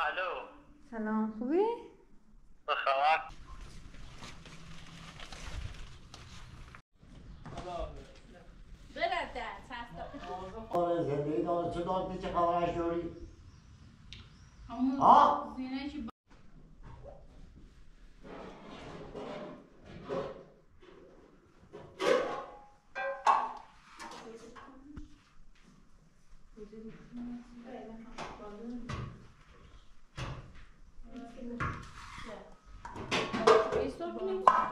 الو. سلام خوبی؟ هستا آره زندگی داره. چه داد چه خبرش داری همون ها؟ زینه چی با-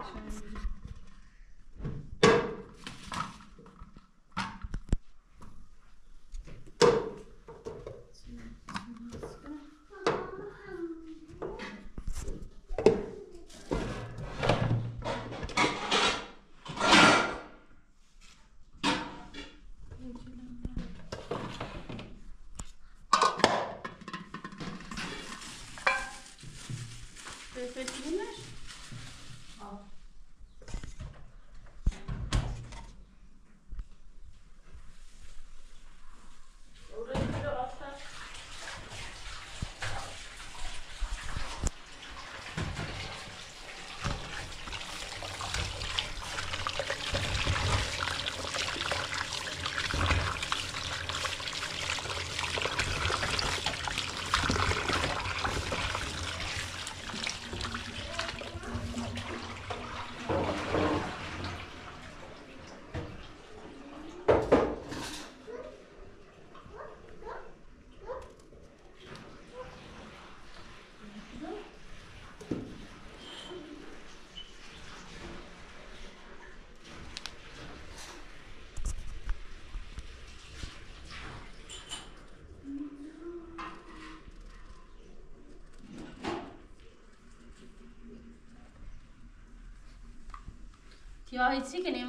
Fethiye'miş. Ja, jetzt sehe ich nicht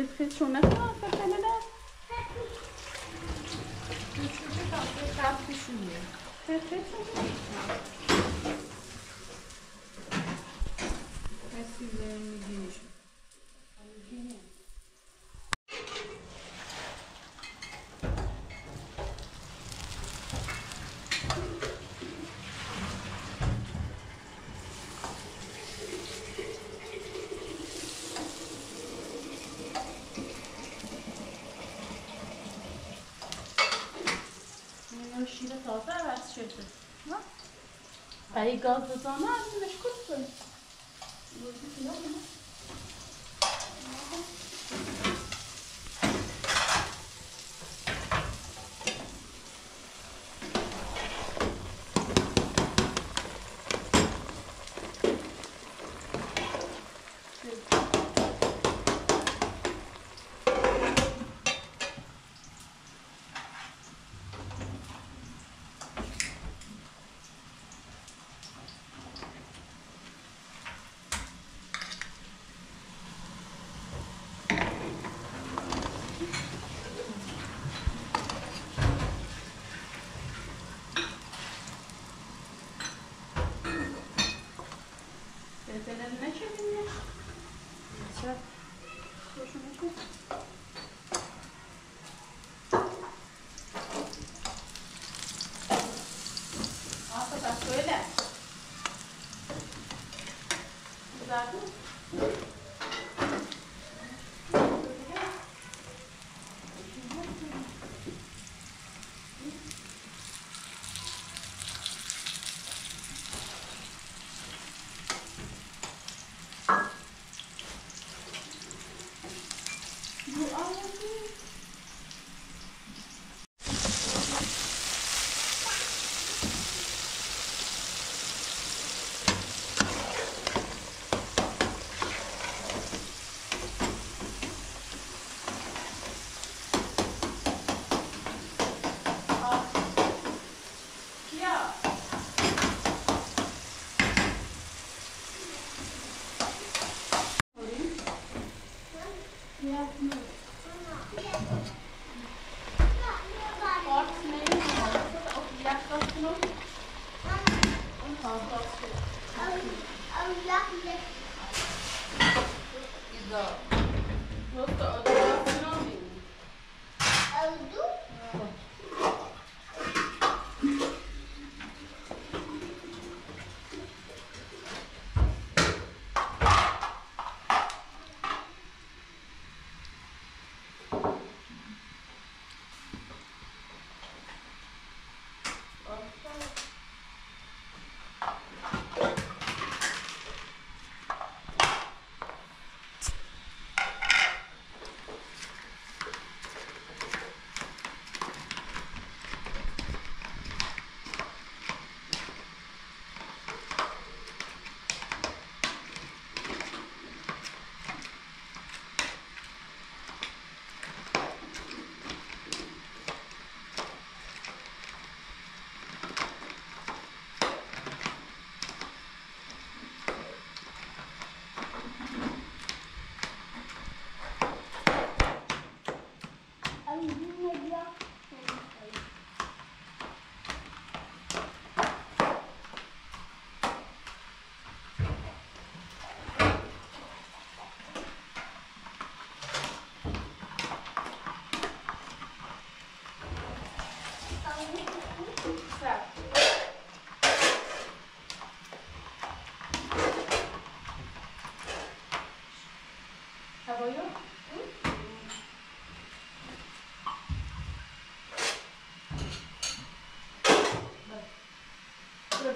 Det finns sådana saker, känner du? Det finns sådana saker. برای گاز بزانه ازش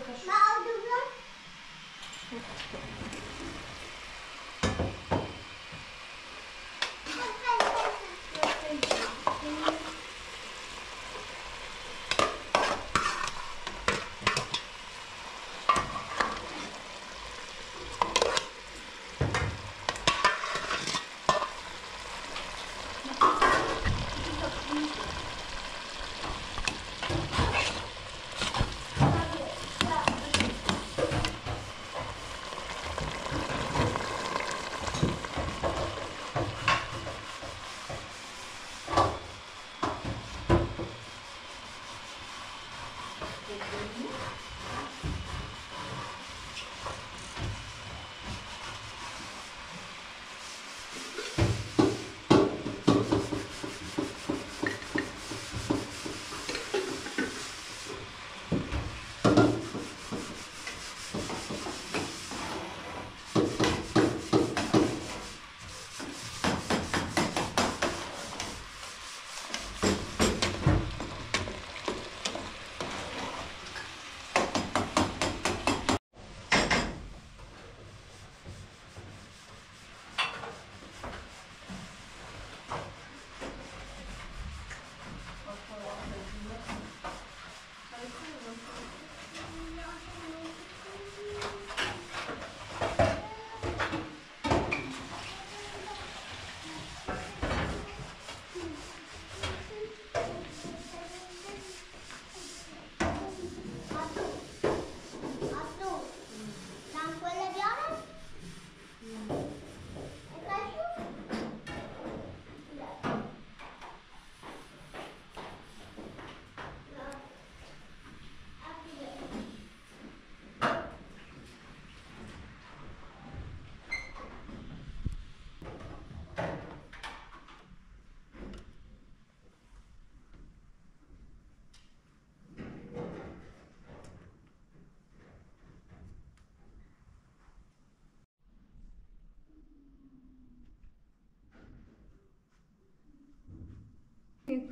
хорошо.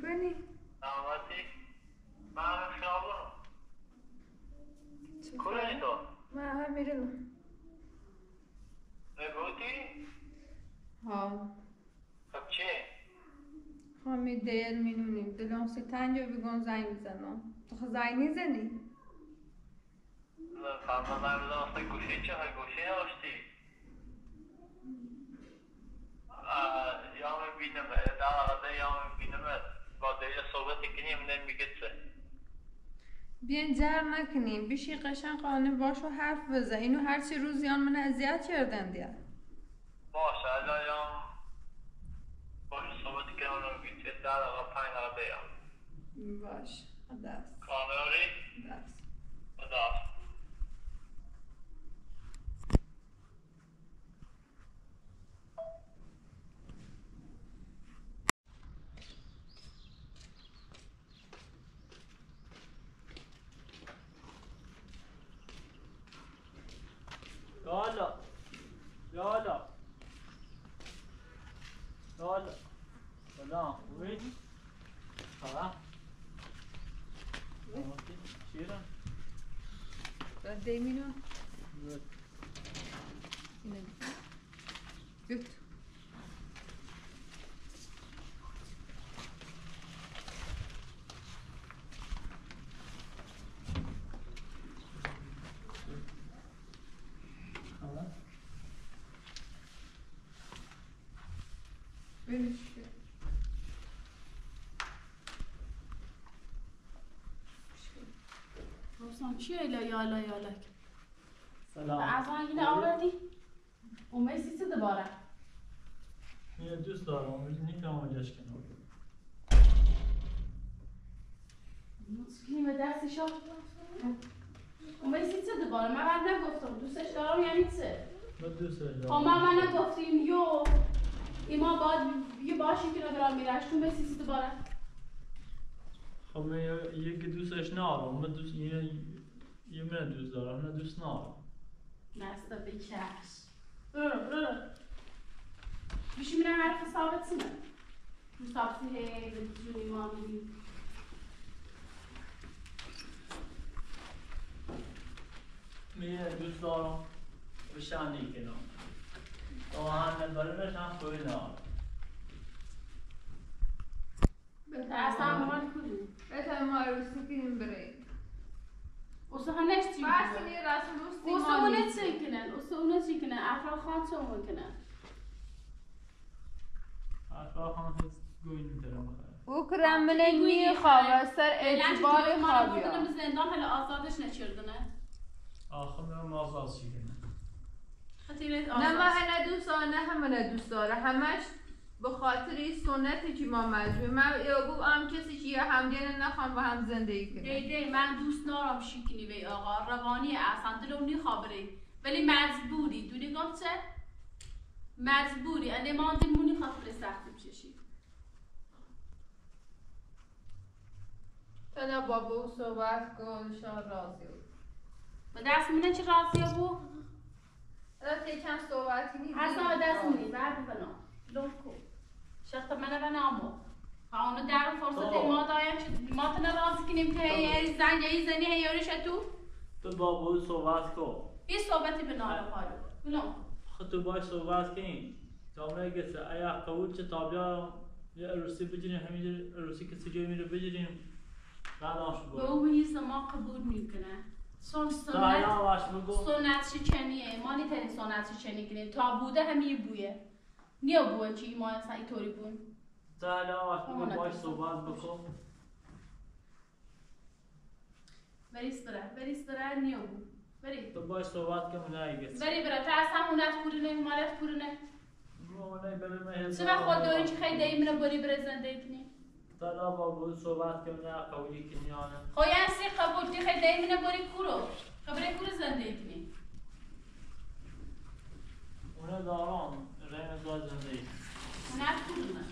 می‌کنی؟ نامتی من خیابونم کجایی تو؟ من هم میرم بگوتی؟ ها خب چه؟ خامی دیر مینونیم دلان ستن جو بگون زنگ بزنم تو خود زنگ نیزنی؟ نه فرما من بزنم خود گوشه چه خود گوشه ناشتی یا من بینم در آده یا من بینم دیگه صحبتی کنیم نمیگه چه؟ بیاین جر نکنیم. بیشی قشن قانه باش و حرف بزن. اینو هرچی روزیان من اذیت کردن دیا باشه الان یا باشه صحبتی کنیم رو چه در آقا پنج آقا بیام باش دست کامری؟ دست خدا ده مینو اینو گفت ببینش گفتم چیه ایلا؟ یالا یالک سلام. از یine آوردی اون سیسی دوباره یه دوست دارم. نمی‌تونم اونجاش کنم مسکینی به دستش آورد اون سیسی دوباره من بعد نگفتم دوستش دارم یعنی چه؟ من دوست خب دارم من من نگفتیم. یو. ایما باید یه باشی که ندارم میرش تو سیسی دوباره خب من یکی دوستش ندارم من دوست یه یه من دوست دارم نه دوست ندارم نستا بکش بیشی میرم حرف ثابت سینه مصابسی هی به جونی ما یه دوست دارم بشن کنم تو هم برنش هم خوی ندارم اصلا مال کدوم بهتر ما عروسی کنیم بریم رسم روستی اوسه ما اونه نیست. چه کنن اوسه اونه چه کنن افراد خان چه اون کنن اصلا هم هیچ گوی نمی‌تونم بخرم او کرم من میخواب سر اعتبار ما خوابیا بودن به زندان حالا آزادش نچردنه آخه من آزاد خطیره نه ما هنه دوست داره نه همه دوست داره همش به خاطر این سنتی که ما مجبور من یا هم کسی که یا هم دینه نخوام با هم زندگی کنه دیده من دوست دارم شیکنی وی آقا. روانی اصلا دلم نی خابری ولی مجبوری. دونی گم چه؟ مجبوری. انه ما دلمونی خاطر سختی بششی تدا بابا او صحبت کن. شان راضی بود. به دست منه چه راضیه بو تدا تیکم صحبتی نیست. اصلا به دست بعد بنا. لونکو شخص منه و نامو خانه در فرصت. ما دایم شد. ما که زن یه زنی هی یارش تو؟ تو با بود صحبت کن. این صحبتی به نام پارو بلون. خب تو باش صحبت کن جامعه گسه ایا قبول چه تابیا یه عروسی بگیریم همین عروسی کسی جای میره بگیریم نداشت به بود او هیچ ما قبول می‌کنه. سنت سنت شکنیه ما نیترین سنت شکنی کنیم تا بوده همین بویه. نیا بوه چی ما اصلا اینطوری بگو همون باش. صحبت بکن بریس بره بریس بره نیا بو بری تو باش صحبت کن نه گسه بری بره تا اصلا اونت پورنه مالت پورنه چرا خود داری که خیلی دیمونه بری بره زنده کنی تا الان با بود صحبت کن نه قبولی کنی یا نه خو سی قبول تی خیلی دیمونه بری کورو خبره کورو زنده کنی اونه دارم رنگ دار زندگی. اونت پورنه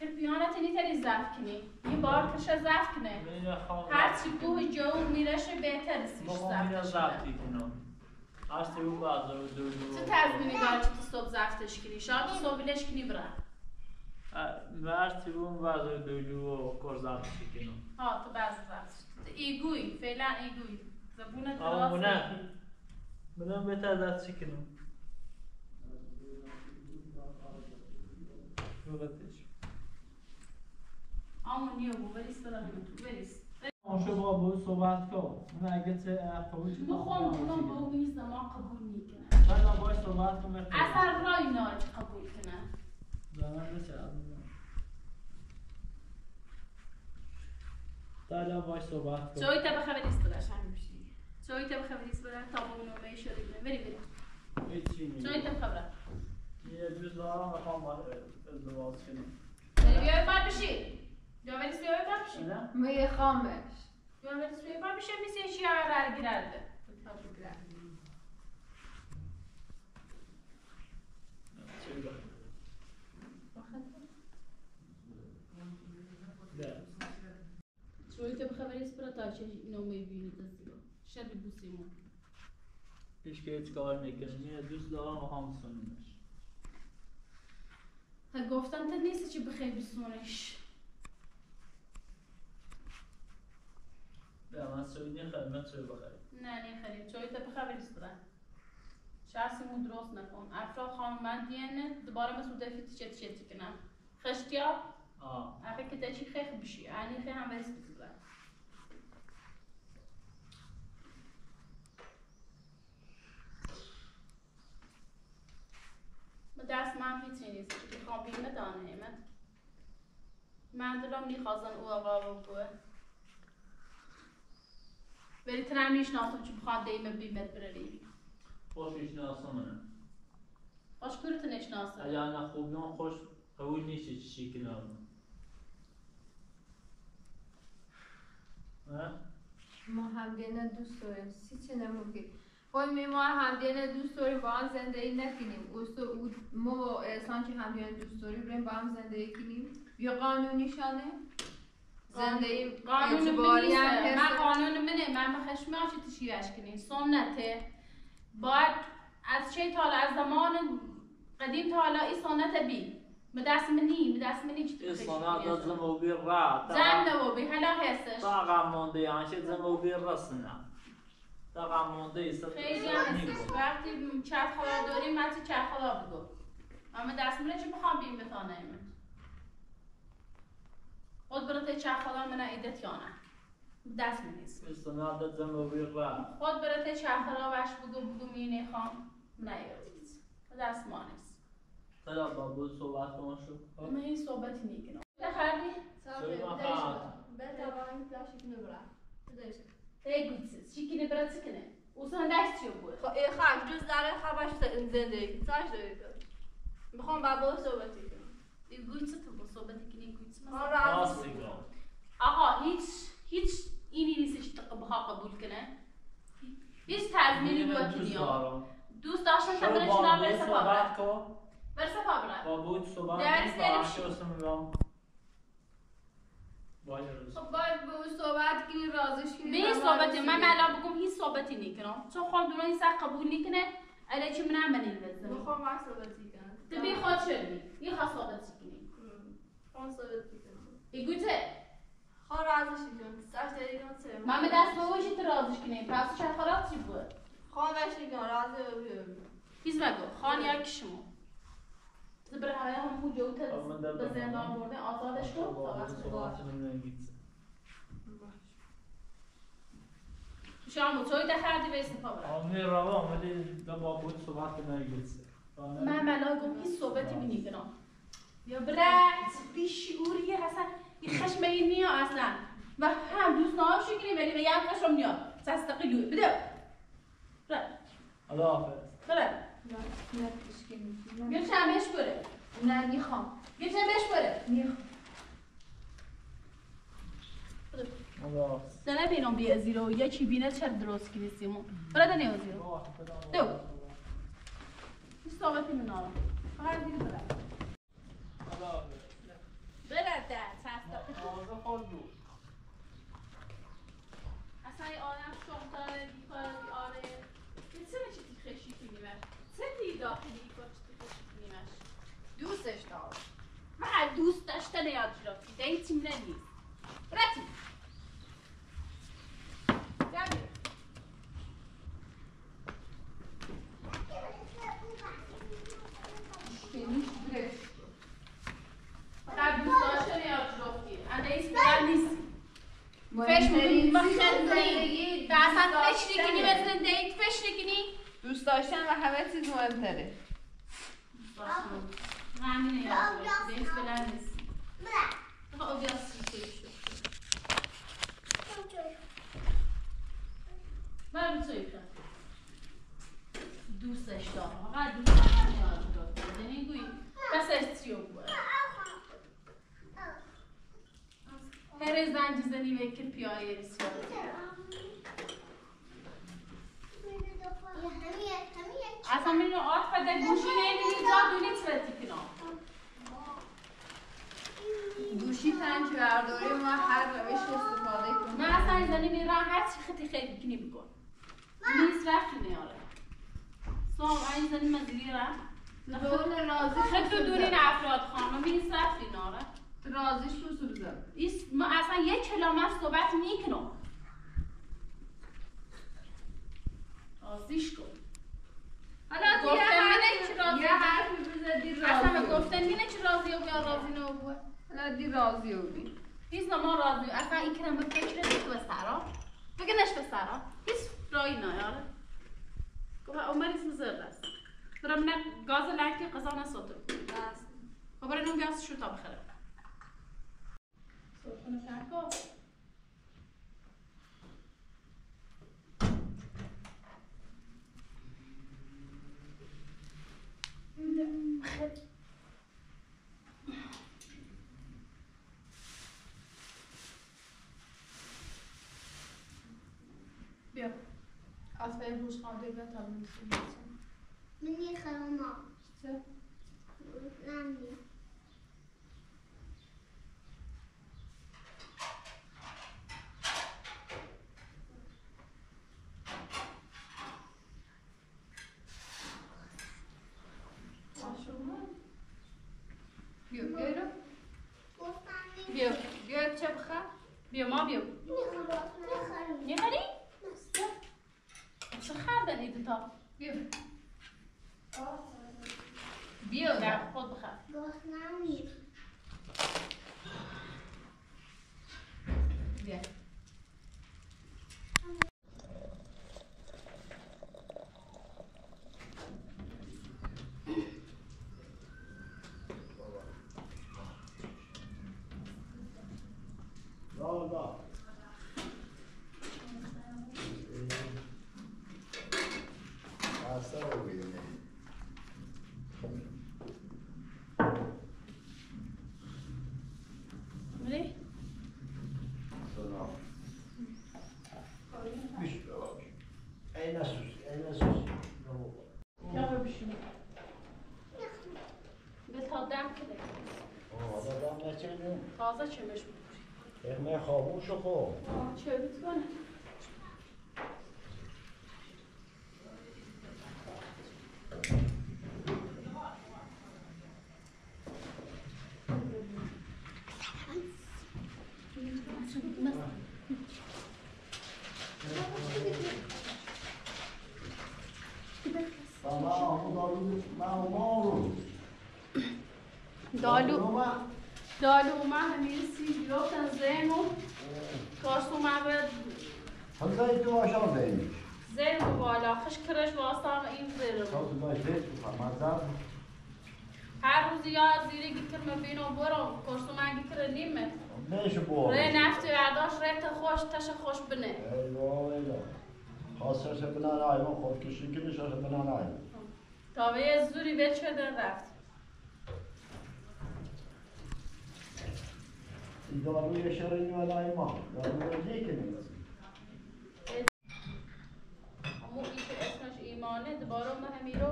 کرپیانت نیتری کنی. یه بار کشه زفت کنه. خواهم هرچی گوه جو میرشه بهتر سیش زفتش کنم. هر سی او باز دو دو دو چه تضمینی داره که تو صبح زفتش کنی. شاید تو صبح بیلش کنی بره مرتی اون وضع دویلو و کرزم شکنو ها تو بعض وقت. ایگوی فعلا ایگوی زبون اما دراسته منم منم بهتر دست شکنو لغتش اما نیو بو بریس برای همه تو بریس آشو با بود صحبت کن من اگه چه اخوی چه بخون بونم با او میز ما قبول نیکنه من باش صحبت کن اثر رای ناج قبول کنه زمان بشه دالا باش صحبت کن چوی تا هم میشی چوی تا بخبر نیست برش تا با اونو می شده کنه بری بری هیچی نیست چوی تا بخبر یه دوست دارم می‌خوام با ازدواج کنیم بری بیای بر بشی یا بریس بیای بر بشی نه؟ میخوامش یا بریس بیای بر بشی چی چه تا تا چه شبی بوسیمون هیچ که می‌کنم یه دوست دارم می‌خوام بسنمش ها گفتم تا نیست چی بخیر بسونش به من سویدی خدمت سوی بخیر نه نه خرید چوی تا بخبر نیست برای شخصی درست نکن. افراد خانم من دینه دوباره مثل دفتی چت چت کنم. خشتیا آه. اخی که تشی خیخ بشی؟ یعنی خیلی هم بریس بزن ما دست من هیچی نیست که بخوام بیمه دانه من من دلم نیخواستن او آقا بگوه ولی تنم می‌شناسم چون بخواد دیمه بیمت برلی خوش می‌شناسم منم باش کرت نشناسم. اگر نه خوبیان خوش قبول نیست چی کنار؟ ما همدیگه دوست داریم. سی چه نموگی خب می ما همدیگه دوست داریم با هم زندگی نکنیم. اوستو او ما با احسان که همدیگه دوست داریم بریم با هم زندگی کنیم. یا قانونیشانه زندگی قانون. من قانون منه من بخشم چی تشیرش کنی سنته باید از چه تا حالا؟ از زمان قدیم تا حالا این سنت بی. به دست منی. به دست منی چی این تخشی سنت زموبی را زن نو بی حالا هستش تا مونده یعنی زموبی رسنه. تا مونده ایست خیلی هم وقتی چت خدا داریم من چه چت خدا بگو اما دست منه چی بخوام بیم بتانه من خود برات چت خدا من ایدت یا نه؟ دست من نیست. سنت از زموبی را خود برات چه خرابش بگو بگو می نخوام نیادید دست ما نیست. تا با بود صحبت کن شو. من این صحبتی نیکنم نخردی؟ Söyle bakalım. Ben tabağını plastikini bırak. Güzel. ای گویتسیز چیکی نبرد سکنه اوسان دست چیو بود خب جز در خبرش زندگی ساش داری می‌خوام با صحبتی کنم این گویتسه تو با صحبتی کنی گویتسه آن مثلا راضی راست میگم آقا هیچ هیچ اینی نیستش بخواه قبول کنه هیچ تضمینی بود که دوست دیام دارم دوست داشتن شو تبرش با نام بود برسه صحبت پابره کن برسه پابره با بود صحبت درس کن نمیشه. باشه اسم میگم وای روز خب باید به او صحبت کنی رازش کنی به این صحبتی من. الان بگم هیچ صحبتی نیکنم چون خود دونه این سخت قبول نیکنه اله چی منم من این بزنم؟ می‌خوام با صحبتی کنم. تو بی خود شدی یه خواست صحبتی کنی. خواهم صحبتی کنم. ای گوته. خواهم رازشی کنم ساش داری کنم من به دست به اوشی تو رازش کنی پس چه خلاص چی بود؟ خواهم بشی کنم رازی ببیم هیچ مگو. خان یا کشمو همه هم جو من در به. زندان برده آزادش کن تا صحبت نمیگیت شما توی دخردی به اسم پا آمی روان ولی با بود صحبت نمیگیت من ملا گم هیچ صحبتی می نیکنم یا برد بیشعوری اصلا یه خشم این نیا اصلا و هم دوست نهاشو کنی ولی به یک خشم نیا تصدقی بده برد الله حافظ برد چند بهش بره. نه می‌خوام بیا چند بهش بره. می‌خوام دنه بینم بیا زیرو یا چی بینه چه درست کنی سیمون برد نیا زیرو دو. صحبتی من نارم فقط زیر برد الله حافظ برد در تصدقی آزا خود بود اصلا یه آدم شغل داره بیکاره آره یه چه چی تی خشی کنیمش چه تی داخلی ای کار چی تی خشی کنیمش دوستش دارم فقط دوست شنه یاد شرافتی دایی تیم نیست براتي جابر Finish break. فقط دوست داشتن یاد شرافتی انا اسم بلد نیستی فش مهمترین ما چیز خیلی زندگی تا اصلا دوست فش نکنی داشتنه. به زندگی فش نکنی دوست داشتن و همه چیز مهمتره. همینه یاد شرافتی اسم بلد نیستی فقط obviously فش من تو یکم دوستش دارم فقط دوستش یاد شرافتی یعنی گویی بس استیو بود هر زنجی زنی وکر پیایی رسیار من آت فدا گوشی نمیدی جا دونی ترتی کنم گوشی تنج برداریم و هر روش استفاده کنیم. من اصلا زنی میرم هر چی خطی خیلی کنی بکن. نیست رفتی نیاره سام این زنی من دیرم دون رازی خط رو دونین افراد خانم. نیست رفتی ناره رازیش فسول زد ایست ما اصلا یک کلمه صحبت می‌کنم. رازیش کن حالا دیگه همه چی راضی یه حرفی بزدی اصلا راضی به گفتن یه چی راضی و یا راضی نه بود حالا دی راضی بودی هیچ ما راضی. اصلا این کرم به فکر تو به سرا. بگه نش به سرا. هیچ رایی نه یاره. گفت عمر اسم زرد است برم نه گاز لکتی قضا نسوتر و برای نون گاز شو تا بخره سوتونه کنکو بیا از به روز خانده بیا تا Meneer Gelma. چه؟ Nani. بیا بیا Gostei. بیا بیا چه بخواه بیا ما بیا Meneer یه خری؟ چه خرده نیدی تا؟ بیا بیا نه خود بخر Gostei. بیا Rada. Hasta bugün. بری؟ Sonra. Üç bak. Eyne sus, eyne sus. یا بشینی به تا دم کده Aa, adam ne خوابه چه بشون کرنه خوب آه چه بیتونه خش کرش واسا ما این زیر هر روز یا زیر گیتر من بینو برو کشتو من گیتر نیمه. نیشه بو ره نفتی ورداش ره تا خوش تش خوش بنه. ایلو ایلو خواستش بنه نایم و خود کشی کنی شاش بنه نایم تا یه زوری بچه ده رفت؟ دارو یه شرینی و لایما. دارو یه ای که اسمش ایمانه دوباره ما همی رو.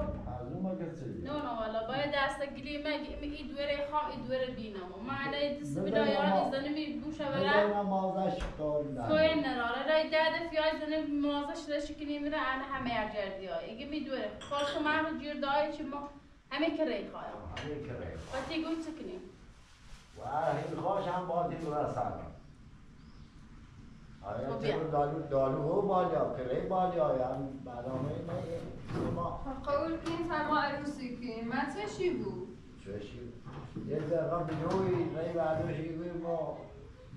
نه نه والا باید دست گلیمه ای دوره خام ای دوره بینم و معنی دست بنا یاران اما- ازدنی بوشه namazda çıktı oyundan? توی نراره رای داده فیای زنه موازش رشی کنی میره انا همه ار جردی های اگه می دوره. کارش من رو جیر دایی چی ما همه کره خواهیم Hadi kere. و تی گوی چکنی Bu این خواش هم این رسن آیا خب دالو دالو بالیا کلی بالیا یعنی برنامه نه شما. قول کنیم تما عروسی کنیم من چشی بود؟ چشی یه دقیقه بدوی نی برداشی گوی ما.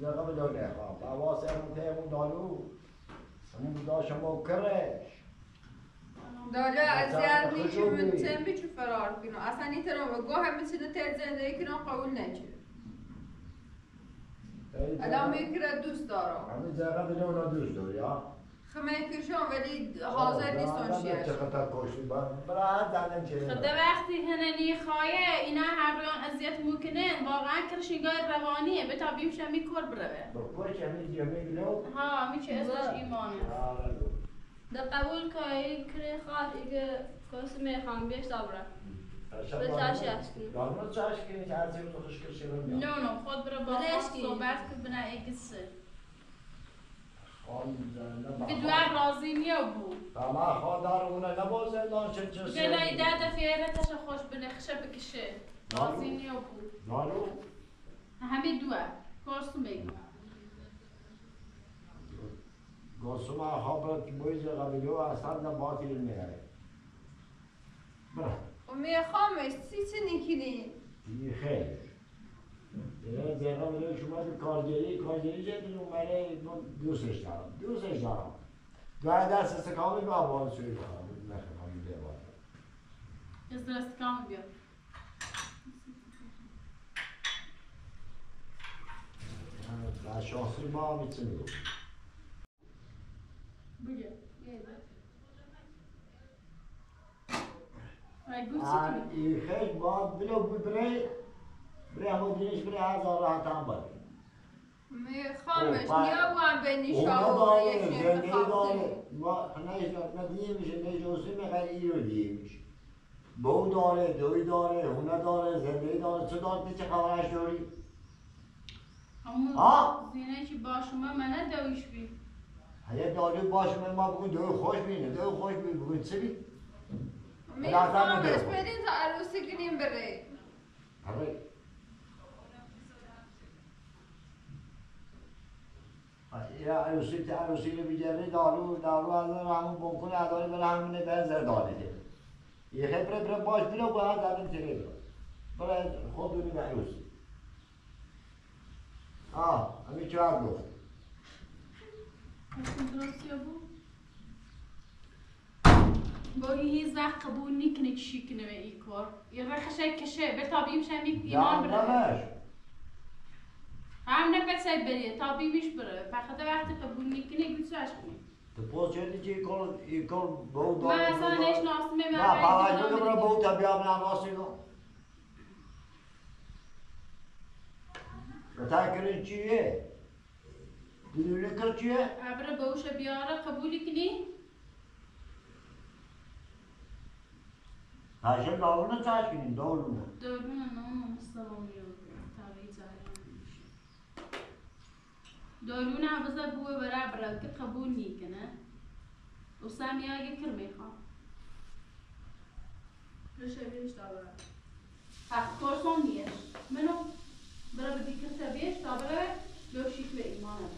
دقیقه نخواه بواسه همون تیمون دالو. همون بدا شما کرش. دالا اذیت نیچه من بی. تم بیچو فرار کنم اصلا این طرف گاه هم می‌تونه تر زندگی قبول نکرد. الان میکره دوست دارم همین دقیقه بدو اونا دوست داری ها خمه کشم ولی حاضر نیستم شیرش چقدر کشتی برای زنم چه خدا وقتی هننی خواهی اینا هر رویان اذیت می‌کنن واقعا کرشنگاه روانیه به تا بیمش همی کر بروه با کش همین جمعه گلو ها میشه اسمش ایمانه ده قبول که کری خواهد ایگه کسی می‌خوام بیش دابره به چشی هست کنیم دارم چاش کنی که خوش کشی رو میام نه نه خود برو با خود؟ صحبت که بنا ایگسه خان زنده که دوار راضی نیا بو اما خان دار اونه نبازه دار چه چه گلای داده فیره تش خوش بنخشه بکشه. راضی نیا بو دارو همه دوه کارسو میگم گوسو ما خبرت بویز قبیلو اصلا نباتی میاره برا و میخوامش سی چه نکنی دیگه خیلی دیگه دقیقه بلو شما تو کارگری کارگری چه دونو مره دوستش دارم دوستش دارم دوه دست استکامی با آبان سوی کنم نخواهم دیوار از درست کام بیا در شانسی ما هم می‌تونیم بگه ای گوشی آن این خیلی باید بلو ببره بره همون دینش بره هزار راحت هم خب، نیا هم به اونا نیشا و داره یکی انتخاب ما نه میشه نه جوسی می‌خواد ای رو دیگه میشه بو داره دوی داره اونه داره زندگی داره چه داره چه خبرش داری ها؟ زینه که با شما منه دویش بی اگه داری باش من ما بگو دوی خوش بینه دوی خوش بینه بگو چه بی. بدین تا عروسی کنیم بره یا عروسی تا عروسی رو بیجره دارو دارو از همون بکنه اداری بره همونه بنزر داره ده یه خیلی بره باش بره باید زدن تیره بره بره خود به عروسی. آه همین چه هم گفت. اصلا درستی بو با این هیچ وقت قبول نیکنه چی کنه به این کار. یه رخشه کشه به تا بیمش همی ایمان بره نپسه بریه تا بیمش بره فقط وقتی قبول نیکنه گوشش کنی تو پوست چردی چی کار این کار بهو من داره اصلا داره. ناسمه من نه باید بگه برو بهو تا بیام نماسی کن تاکرین چیه؟ بدون کر چیه؟ عبر بوش بیاره قبولی کنی هاشم دارونه چاش کنیم دارونه دارون نام مستوامی رو تاوی دارون عوضا بوه برا برا که قبول نیکنه و سامی آگه کر می‌خوام رشه بیش دابره حق کارسون نیش منو برا بدی کر تبیش تا برا لو شیک به ایمان